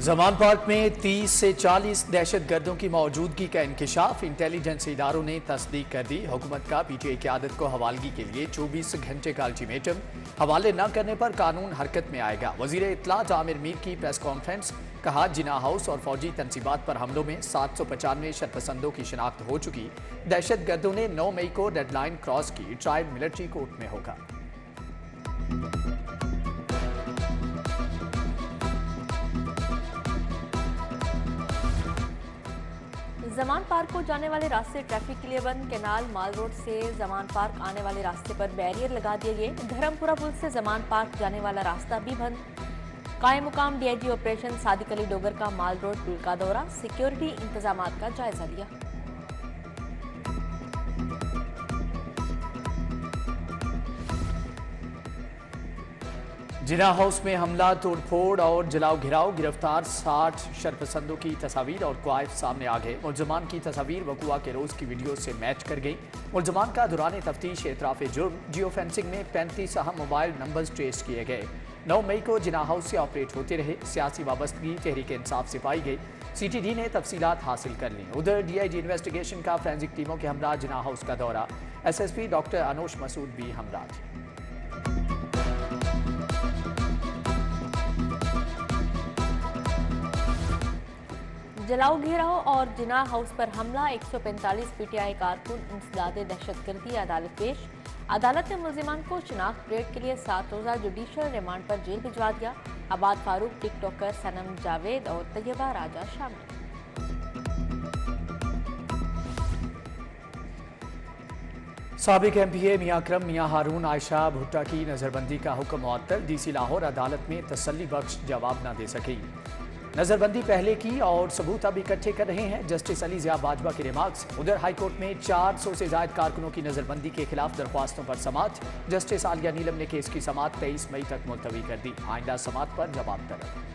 Zaman park में 30 से 40 दहशत गर्दों की मौजूदगी का इंकशाफ, इंटेलिजेंस इदारों ने तस्दीक कर दी। हुकूमत का पीटीआई की आदत को हवालगी के लिए 24 घंटे का अल्टीमेटम, हवाले न करने पर कानून हरकत में आएगा। वज़ीर इतला आमिर मीर की प्रेस कॉन्फ्रेंस कहा, जिना हाउस और फौजी तनसीबात पर हमलों में सात सौ पचानवे शरपसंदों की शिनाख्त हो चुकी। दहशत गर्दों ने नौ मई को डेडलाइन क्रॉस की, ट्रायल मिलिट्री कोर्ट में होगा। जमान पार्क को जाने वाले रास्ते ट्रैफ़िक के लिए बंद। कैनाल, माल रोड से जमान पार्क आने वाले रास्ते पर बैरियर लगा दिए गए। धर्मपुरा पुल से जमान पार्क जाने वाला रास्ता भी बंद। कायम मुकाम डीआईजी ऑपरेशन सादिक अली डोगर का माल रोड पुल का दौरा। सिक्योरिटी इंतज़ाम का जायजा लिया। जिना हाउस में हमला, तोड़फोड़ और जलाओ घिराव, गिरफ़्तार साठ शरपसंदों की तस्वीर और क्वाइफ सामने आ गए। मुलजमान की तस्वीर वकुआ के रोज की वीडियो से मैच कर गई। मुलजमान का दौरान तफ्तीश एतराफ़ जुर्म जियो फेंसिंग में पैंतीस अहम मोबाइल नंबर ट्रेस किए गए। नौ मई को जिना हाउस से ऑपरेट होते रहे। सियासी वाबस्तगी, तहरीक इंसाफ से पाई गई। डी ने तफसीत हासिल कर ली। उधर डी आई जी इन्वेस्टिगेशन का फ्रेंसिक टीमों के हमरा जिना हाउस का दौरा। S S P doctor Anosh Masood भी हमरा थे। जलाओ घेराव और जिना हाउस पर हमला 145 पीटीआई कारकुन इंसदाद दहशतगर्दी अदालत पेश। अदालत ने मुलजिमान को शिनाख्त परेड के लिए सात रोजा जुडिशल रिमांड पर जेल भिजवा दिया। आबाद फारूक, टिकटॉकर सनम जावेद और तैयबा राजा शामिल। सबक एम पी ए मियाँ अक्रम मियाँ हारून, आयशा भुट्टा की नज़रबंदी का हुक्म मअतल डी सी लाहौर अदालत में तसली बख्श जवाब न दे सकी। नजरबंदी पहले की और सबूत अब इकट्ठे कर रहे हैं। जस्टिस अली जिया बाजवा के रिमार्क्स, उधर हाईकोर्ट में 400 से जायद कारकुनों की नजरबंदी के खिलाफ दरख्वास्तों पर समात जस्टिस आलिया नीलम ने केस की समात 23 मई तक मुलतवी कर दी। आइंदा समात पर जवाब तलब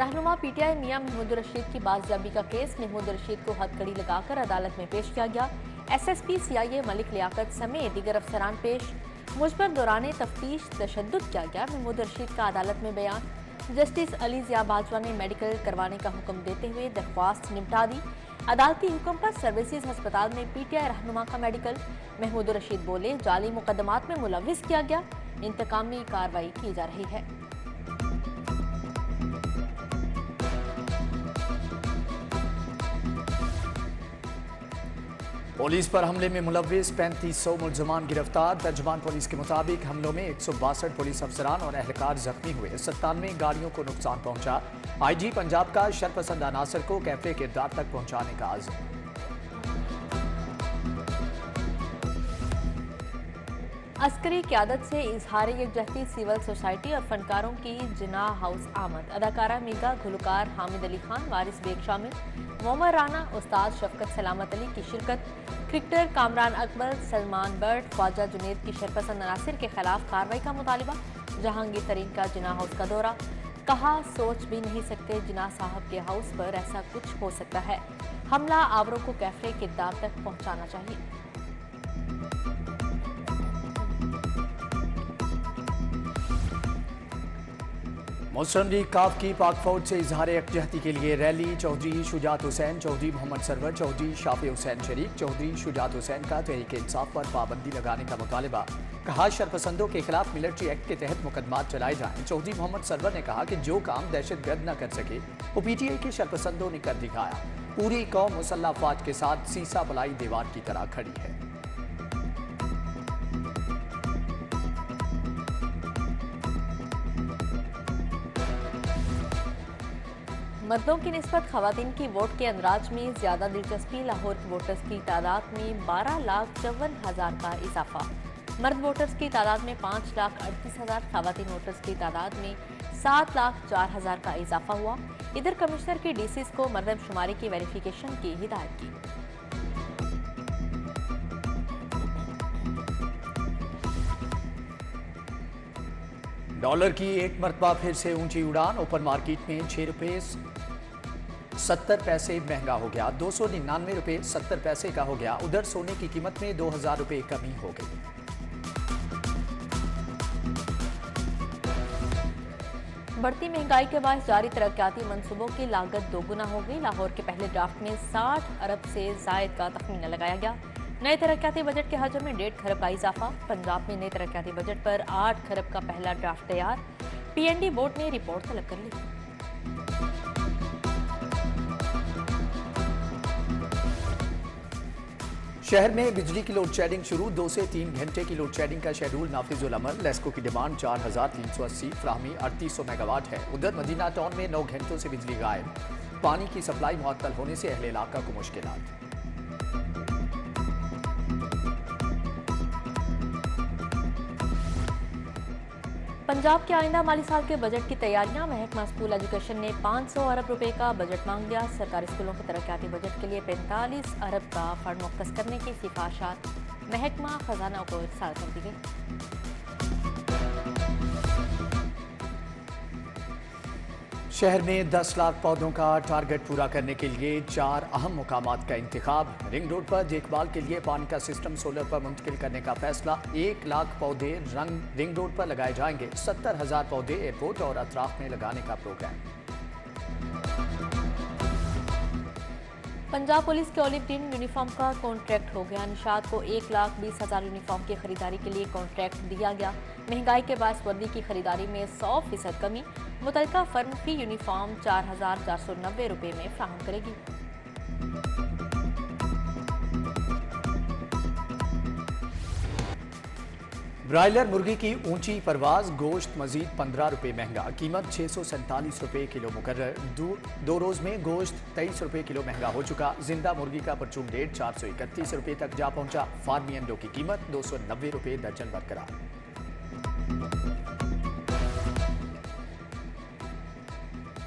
रहनुमा पीटीआई मियाँ महमूद रशीद की बाजियाबी का केस, महमूद रशीद को हथकड़ी लगाकर अदालत में पेश किया गया। एसएसपी सीआईए मलिक लियाकत समेत दीगर अफसरान पेश। मुझ दौरान तफ्तीश तशद किया गया। महमूद रशीद का अदालत में बयान। जस्टिस अली जिया बाजवा ने मेडिकल करवाने का हुक्म देते हुए दरख्वास्त निपटा दी। अदालती हुक्म पर सर्विसेज़ अस्पताल में पीटीआई रहनुमा का मेडिकल। महमूद रशीद बोले, जाली मुकदमात में मुलविस किया गया। इंतकामी कार्रवाई की जा रही है। पुलिस पर हमले में मुलविस, पैंतीस सौ मुलजमान गिरफ़्तार। तर्जमान पुलिस के मुताबिक हमलों में एक सौ बासठ पुलिस अफसरान और एहलकार जख्मी हुए। सत्तानवे गाड़ियों को नुकसान पहुँचा। आईजी पंजाब का शरपसंद अनासर को कैफ़े के किरदार तक पहुँचाने का आज़म। अस्करी क्यादत से इजहार यकजहती सिविल सोसाइटी और फनकारों की जिना हाउस आमद। अदाकारा मीगा गुलकार हामिद अली खान, वारिस बेग शामिल, मोमर राना, उस्ताद शफकत सलामत अली की शिरकत, क्रिकेटर कामरान अकबर, सलमान बर्ड, ख्वाजा जुनेद की शरपसंद अनासर के खिलाफ कार्रवाई का मुतालबा, जहांगीर तरीन का जिना हाउस का दौरा। कहा, सोच भी नहीं सकते जिना साहब के हाउस पर ऐसा कुछ हो सकता है। हमला आवरों को कैफ़े के किरदार तक पहुँचाना चाहिए। मुस्लिम लीग काफ की पाक फौज से इजहार यकजहती के लिए रैली, चौधरी शुजात हुसैन, चौधरी मोहम्मद सरवर, चौधरी शाफी हुसैन शरीक, चौधरी शुजात हुसैन का तहरीक इंसाफ पर पाबंदी लगाने का मुतालबा। कहा, शरपसंदों के खिलाफ मिलिट्री एक्ट के तहत मुकदमा चलाए जाएँ। चौधरी मोहम्मद सरवर ने कहा कि जो काम दहशत गर्द न कर सके, वो पीटीआई के शरपसंदों ने कर दिखाया। पूरी कौम मुसल्ला फौज के साथ सीसा बलाई दीवार की तरह खड़ी है। मर्दों की नस्बत खातन की वोट के अंदराज में ज़्यादा दिलचस्पी लाहौर वोटर्स की तादाद में बारह लाख चौवन हज़ार का इजाफा। मर्द वोटर्स की तादाद में पाँच लाख अड़तीस हज़ार, खातन वोटर्स की तादाद में सात लाख चार हज़ार का इजाफा हुआ। इधर कमिश्नर के डी को मरदमशुमारी की वेरिफिकेशन की हिदायत की। डॉलर की एक मरतबा फिर से ऊँची उड़ान। ओपन मार्केट में छह रुपये सत्तर पैसे महँगा हो गया। दो सौ निन्यानवे रुपये सत्तर पैसे का हो गया। उधर सोने की कीमत में दो हज़ार रुपये कमी हो गई। बढ़ती महँगाई के बाद जारी तरक्याती मंसूबों की लागत दोगुना हो गई। लाहौर के पहले ड्राफ्ट में 60 अरब से जायद का तखमीना लगाया गया। नए तरक्याती बजट के हजम में डेढ़ खरब का इजाफा। पंजाब में नए तरक्याती बजट पर आठ खरब का पहला ड्राफ्ट तैयार। पीएनडी बोर्ड ने रिपोर्ट तलब कर ली। शहर में बिजली की लोड शेडिंग शुरू। दो से तीन घंटे की लोड शेडिंग का शेड्यूल नाफिजुल अमल। लेस्को की डिमांड चार हज़ार तीन सौ अस्सी, फ्राहमी अड़तीस सौ मेगावाट है। उधर मदीना टाउन में नौ घंटों से बिजली गायब। पानी की सप्लाई मुअत्तल होने से अहले इलाका को मुश्किल पंजाब के आइंदा माली साल के बजट की तैयारियाँ, महकमा स्कूल एजुकेशन ने 500 अरब रुपए का बजट मांग लिया सरकारी स्कूलों के तरक्याती बजट के लिए 45 अरब का फंड मुख्त करने की सिफारशात, महकमा खजाना को इरसाल कर दी गई। शहर में 10 लाख पौधों का टारगेट पूरा करने के लिए चार अहम मुकामात का इंतखाब। रिंग रोड पर देखभाल के लिए पानी का सिस्टम सोलर पर मुंतकिल करने का फैसला। एक लाख पौधे रंग रिंग रोड पर लगाए जाएँगे। सत्तर हज़ार पौधे एयरपोर्ट और अतराफ में लगाने का प्रोग्राम पंजाब पुलिस के ओलिव ग्रीन यूनिफॉर्म का कॉन्ट्रैक्ट हो गया। निशाद को एक लाख बीस हज़ार यूनिफॉर्म की खरीदारी के लिए कॉन्ट्रैक्ट दिया गया। महँगाई के बाद वर्दी की खरीदारी में सौ फ़ीसद कमी। मुतलका फर्म फ़ी यूनिफॉर्म चार हज़ार चार सौ नब्बे रुपये में फ्राहम करेगी। ब्रायलर मुर्गी की ऊँची परवाज गोश्त मजीद पंद्रह रुपये महँगा। कीमत छः सौ सैंतालीस रुपये किलो मुकर दो, दो रोज़ में गोश्त तेईस रुपये किलो महँगा हो चुका। ज़िंदा मुर्गी का परचून रेट चार सौ इकतीस रुपये तक जा पहुँचा। फार्मी अंडों की कीमत दो सौ नब्बे रुपये दर्जन बरकरार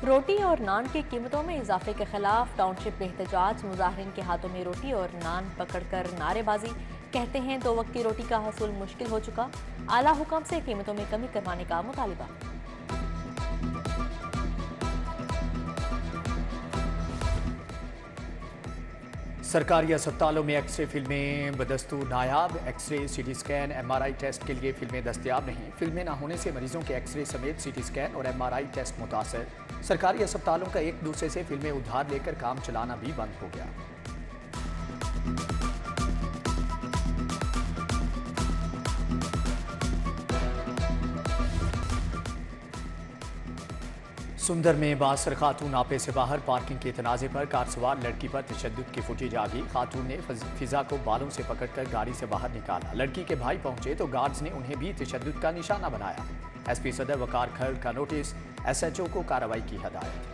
रोटी और नान की कीमतों में इजाफे के खिलाफ टाउनशिप में एहतजाज, मुजाहरीन के हाथों में रोटी और नान पकड़कर नारेबाजी। कहते हैं, दो वक्त की रोटी का हसूल मुश्किल हो चुका। आला हुक्म से कीमतों में कमी करवाने का मुतालबा। सरकारी अस्पतालों में एक्सरे फ़िल्में बदस्तूर नायाब, X ray, CT scan, MRI test के लिए फ़िल्में दस्तियाब नहीं। फ़िल्में ना होने से मरीजों के एक्सरे समेत सीटी स्कैन और एमआरआई टेस्ट मुतासर। सरकारी अस्पतालों का एक दूसरे से फ़िल्में उधार लेकर काम चलाना भी बंद हो गया। सुंदर में बासर खातून आपे से बाहर, पार्किंग के तनाजे पर कार सवार लड़की पर तशद की फुटेज आ गई। खातून ने फिजा को बालों से पकड़कर गाड़ी से बाहर निकाला। लड़की के भाई पहुँचे तो गार्ड्स ने उन्हें भी तशद का निशाना बनाया। एसपी सदर वकार खर का नोटिस, एसएचओ को कार्रवाई की हदायत।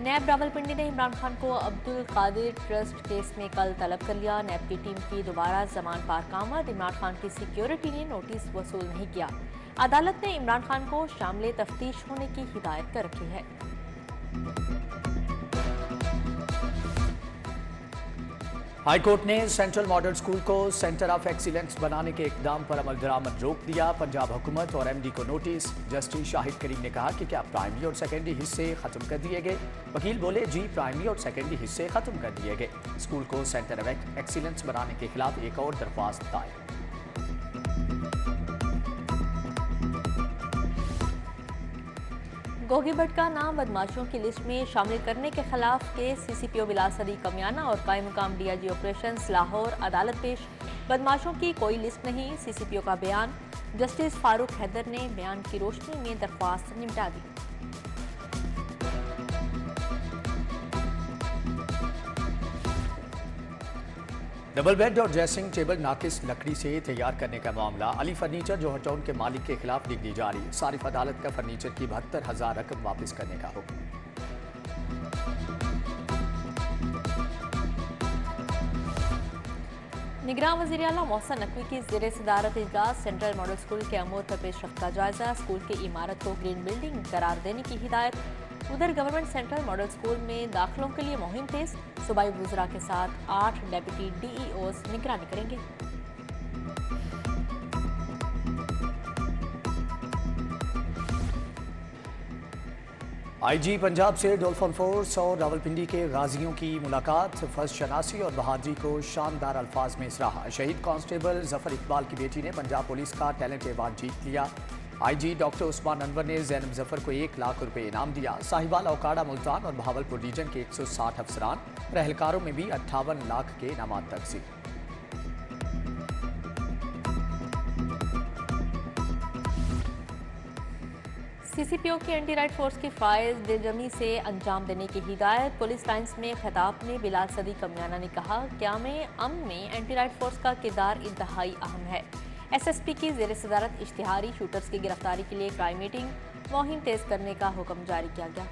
नैब रावलपिंडी ने इमरान खान को अब्दुल कादिर ट्रस्ट केस में कल तलब कर लिया। नैब की टीम की दोबारा जमान पार कामत इमरान खान की सिक्योरिटी ने नोटिस वसूल नहीं किया। अदालत ने इमरान खान को शामिल तफ्तीश होने की हिदायत कर रखी है। हाईकोर्ट ने सेंट्रल मॉडल स्कूल को सेंटर ऑफ़ एक्सीलेंस बनाने के इकदाम पर अमल दरामद रोक दिया। पंजाब हुकूमत और एमडी को नोटिस। जस्टिस शाहिद करीम ने कहा कि क्या प्राइमरी और सेकेंडरी हिस्से खत्म कर दिए गए? वकील बोले, जी, प्राइमरी और सेकेंडरी हिस्से खत्म कर दिए गए। स्कूल को सेंटर ऑफ़ एक्सीलेंस बनाने के खिलाफ एक और दरख्वास्त दायर। गोगी भट्ट का नाम बदमाशों की लिस्ट में शामिल करने के खिलाफ केस। सीसीपीओ बिलास अली कमियाना और कायम मुकाम D I G operation Lahore अदालत पेश। बदमाशों की कोई लिस्ट नहीं सी सी पी ओ का बयान। जस्टिस फारूक हैदर ने बयान की रोशनी में दरख्वास्त निपटा दी। डबल बेड और ड्रेसिंग टेबल नाकिस लकड़ी से तैयार करने का मामला। अली फर्नीचर जो टाउन के मालिक के खिलाफ डिग्री जारी सारिफ अदालत का फर्नीचर की बहत्तर हज़ार रकम वापस करने का हुक्म। निगरान वजी अला मोहसन नकवी की जेर सदारत इजलास सेंट्रल मॉडल स्कूल के अमूर पर पेशरफ का जायजा। स्कूल की इमारत को ग्रीन बिल्डिंग करार देने की हिदायत। उधर गवर्नमेंट सेंट्रल मॉडल स्कूल में दाखिलों के लिए मुहिम तेज। सूबाई वजरा के साथ आठ डेप्यूटी डीईओस निगरानी करेंगे। आईजी पंजाब से डोल्फन फोर्स और रावलपिंडी के गाजियों की मुलाकात। फ़र्स्ट शनासी और बहादुरी को शानदार अल्फाज में सराहा शहीद कांस्टेबल ज़फ़र इकबाल की बेटी ने पंजाब पुलिस का टैलेंट अवार्ड जीत लिया। आईजी डॉक्टर उस्मान अनवर ने जैन ज़फ़र को एक लाख रुपए इनाम दिया। साहिवाल, औकाड़ा, मुल्तान और भावलपुर रीजन के 160 अफसरान और एहलकारों में भी अट्ठावन लाख के इनाम तकसीम। सीसीपीओ की एंटी राइट फोर्स की फाइज दिलजमी से अंजाम देने की हिदायत। पुलिस लाइन्स में खिताब में बिलाल सदी कमियाना ने कहा, क्या में अम में एंटी राइट फोर्स का किरदार इंतहाई अहम है? एसएसपी की जेर सदारत इश्तिहारी शूटर्स की गिरफ्तारी के लिए क्राइम मीटिंग मुहिम तेज करने का हुक्म जारी किया गया।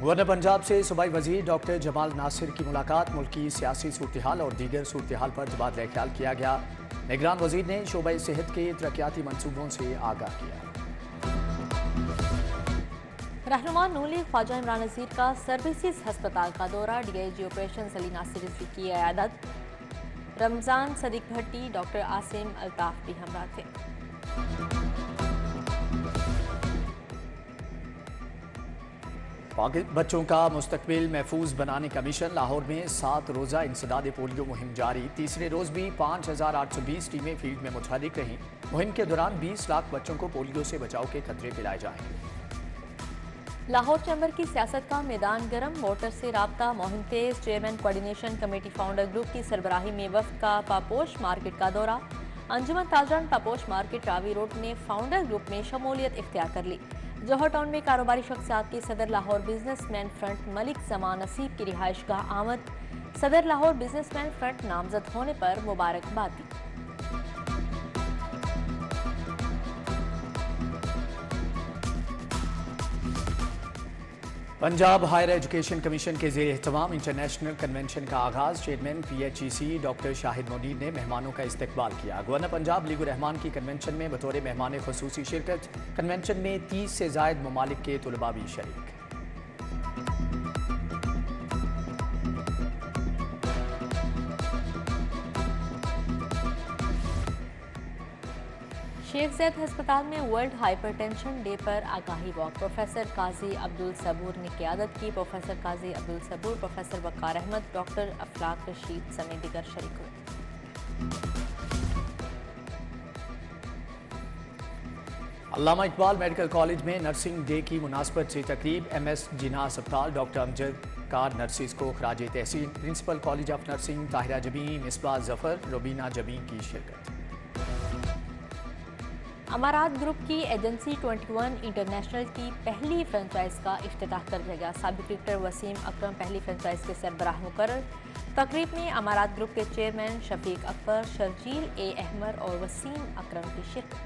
गवर्नर पंजाब से सूबाई वज़ीर डॉक्टर जमाल नासिर की मुलाकात, मुल्की सियासी सूरतहाल और दीगर सूरतहाल पर तबादला ख्याल किया गया। निगरान वज़ीर ने शोबा सेहत के तरक्याती मनसूबों से आगाह किया। रहनुमा नूली ख्वाजा इमरान नजीर का सर्विसेज़ अस्पताल का दौरा, डीआईजी ऑपरेशन अली नासिर की आयादत। रमज़ान सदीक भट्टी, डॉक्टर आसिम अल्ताफ भी हमरा थे। बच्चों का मुस्तबिल महफूज बनाने का मिशन लाहौर में सात रोज़ा इंसदाद पोलियो मुहिम जारी। तीसरे रोज़ भी पाँच हज़ार आठ सौ बीस टीमें फ़ील्ड में मुतहरिक रहीं। मुहिम के दौरान बीस लाख बच्चों को पोलियो से बचाव के खतरे पिलाए जाएँगे। लाहौर चैम्बर की सियासत का मैदान गर्म वोटर से रबता मुहिम तेज, chairman coordination committee founder group की सरबराही में वफ्त का पापोश मार्केट का दौरा। अंजुमन ताजरान पापोश मार्केट, रावी रोड ने फाउंडर ग्रुप में शमूलियत इख्तियार कर ली। जौहर टाउन में कारोबारी शख्सियात के सदर लाहौर बिजनेसमैन फ्रंट मलिक जमान नसीब की रिहाइश का आमद। सदर लाहौर बिजनेसमैन फ्रंट नामजद होने पर मुबारकबाद। The Punjab higher education commission के जेर अहतमाम इंटरनेशनल कन्वेंशन का आगाज़। Chairman P H E C doctor Shahid Munir ने मेहमानों का इस्तकबाल किया। गवर्नर पंजाब लीगुर रहमान की कन्वेंशन में बतौर मेहमान खसूसी शिरकत। कन्वेंशन में तीस से जायद ममालिक के तलबा भी शरीक। शेख जैद अस्पताल में वर्ल्ड हाइपरटेंशन डे पर आगाही वॉक। प्रोफेसर काजी अब्दुल सबूर ने क्यादत की। Professor Qazi Abdul Saboor, professor Waqar Ahmed, doctor Aflak Rasheed समेत दिगर शरीक। हुए अल्लामा इकबाल मेडिकल कॉलेज में नर्सिंग डे की मुनासबत से तकरीब एम एस जिना अस्पताल, डॉक्टर अमजद कार नर्सिस को खराज तहसीन। Principal college of nursing, Tahira Jabi Misbah Zafar, Robina जबी की शिरकत। अमारात ग्रुप की एजेंसी 21 इंटरनेशनल की पहली फ्रेंचाइज का अफ्ताह कर देगा सबक क्रिकेटर वसीम अकरम पहली फ्रेंचाइज के सरबराह मुकर तकरीब में अमारात ग्रुप के चेयरमैन शफीक अकबर, शर्जील ए अहमर और वसीम अकरम की शिरकत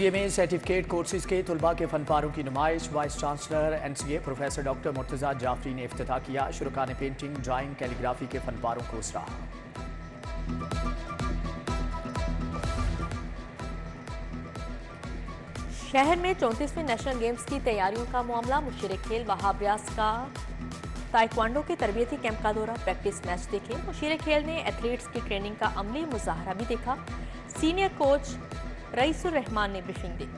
ए में सर्टिफिकेट कोर्सेज के तलबा के फनपारों की नुमाइश। Vice chancellor N C A professor doctor Murtaza Jafri ने अफ्ताह किया। शुरुका ने पेंटिंग ड्राइंग कैलीग्राफी के फनपारों को सराहा। शहर में चौंतीसवीं नेशनल गेम्स की तैयारियों का मामला मुशीर खेल वहाब रियाज का। ताइक्वांडो के तरबियती कैंप का दौरा, प्रैक्टिस मैच देखे। मुशीर खेल ने एथलीट्स की ट्रेनिंग का अमली मुजाहरा भी देखा। सीनियर कोच रईसुर रहमान ने ब्रीफिंग दी।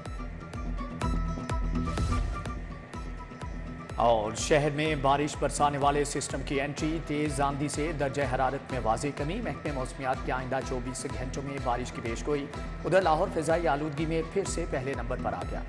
और शहर में बारिश बरसाने वाले सिस्टम की एंट्री, तेज आंधी से दर्ज हरारत में वाजी कमी। महकमे मौसमियात के आइंदा चौबीस घंटों में बारिश की पेश गोई उधर लाहौर, फिजाई, आलूदगी में फिर से पहले नंबर पर आ गया।